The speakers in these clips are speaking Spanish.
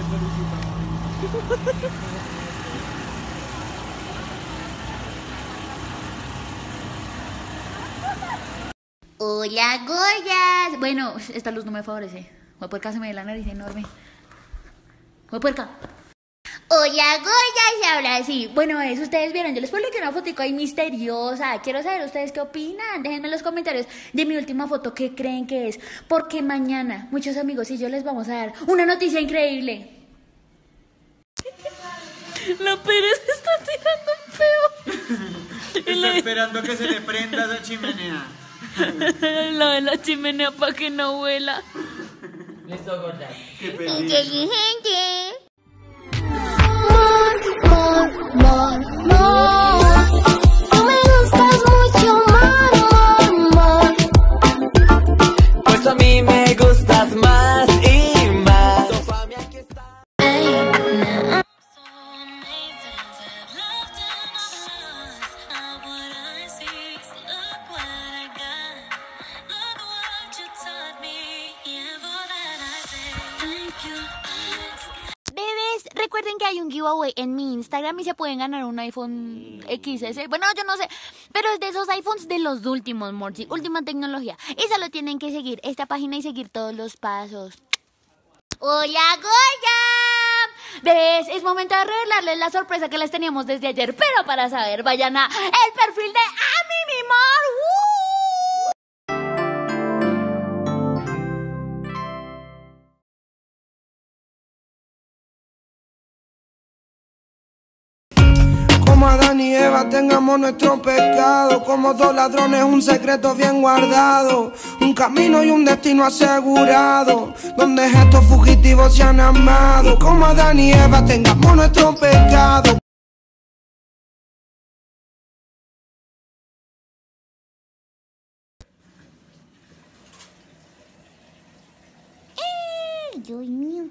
Hola, Goyas. Bueno, esta luz no me favorece. Huepuerca se me ve la nariz enorme. Huepuerca. Hola, Goyas. Ahora sí. Bueno, eso ustedes vieron. Yo les publiqué una fotico ahí misteriosa. Quiero saber ustedes qué opinan. Déjenme en los comentarios de mi última foto qué creen que es. Porque mañana, muchos amigos y yo les vamos a dar una noticia increíble. La Pérez está tirando feo. Está esperando que se le prenda esa chimenea. La de la chimenea para que no huela. Listo, gorda. Qué peligro. Inteligente. Mor, mor, mor. Giveaway en mi Instagram y se pueden ganar un iPhone XS. Bueno, yo no sé, pero es de esos iPhones de los últimos, Morsi, última tecnología. Y solo tienen que seguir esta página y seguir todos los pasos. ¡Hola, Goya! Bebés, es momento de revelarles la sorpresa que les teníamos desde ayer, pero para saber, vayan a el perfil de Ami Mimor. ¡Uh! Como Adán y Eva tengamos nuestro pecado, como dos ladrones un secreto bien guardado, un camino y un destino asegurado, donde estos fugitivos se han amado. Como Adán y Eva tengamos nuestro pecado. Dios mío.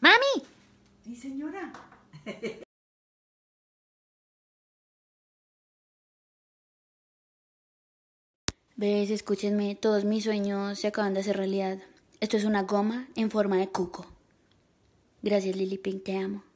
Mami, Sí, señora. Bebés, escúchenme, todos mis sueños se acaban de hacer realidad. Esto es una goma en forma de cuco. Gracias, Lily Pink, te amo.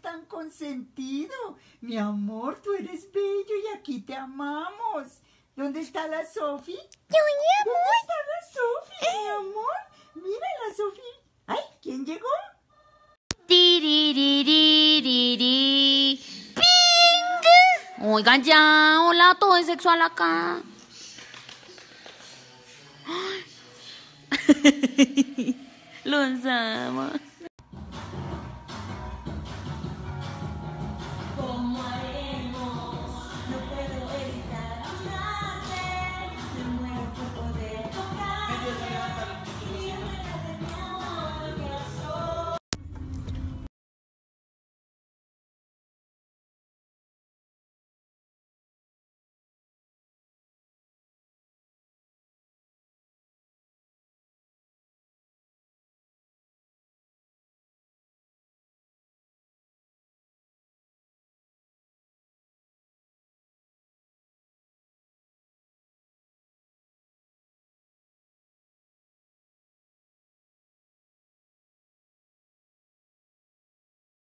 Hermoso, ¿quién es tan consentido? Mi amor, tú eres bello y aquí te amamos. ¿Dónde está la Sofi? ¿Dónde está la Sofi, mi amor? Mira la Sofi. Ay, ¿quién llegó? ¡Ping! Oigan ya, hola, todo es sexual acá. Los amo.